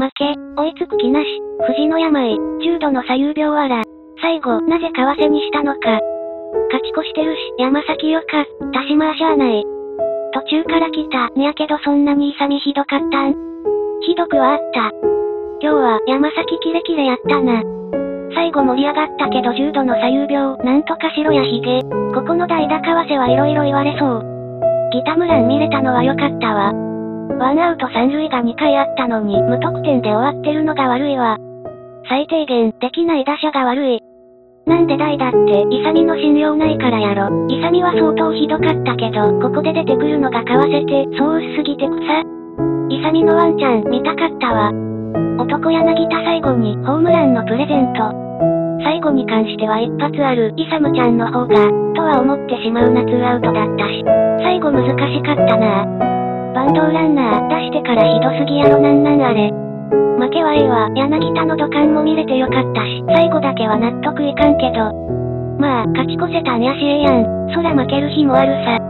負け、追いつく気なし、藤の病、重度の左右病あら。最後、なぜ為替にしたのか。勝ち越してるし、山崎よか、田島はしゃあない。途中から来た、にやけどそんなに勇みひどかったんひどくはあった。今日は山崎キレキレやったな。最後盛り上がったけど重度の左右病、なんとかしろやヒゲ。ここの代打為替はいろいろ言われそう。ギタムラン見れたのは良かったわ。ワンアウト三塁が2回あったのに無得点で終わってるのが悪いわ。最低限できない打者が悪い。なんで代だって、イサミの信用ないからやろ。イサミは相当ひどかったけど、ここで出てくるのが買わせて、そう薄すぎて草。イサミのワンちゃん、見たかったわ。男柳田最後に、ホームランのプレゼント。最後に関しては一発ある、イサムちゃんの方が、とは思ってしまうなツーアウトだったし。最後難しかったなバンドランナー出してからひどすぎやろなんなんあれ。負けはええわ、柳田の土管も見れてよかったし、最後だけは納得いかんけど。まあ、勝ち越せたんやしええやん。そら負ける日もあるさ。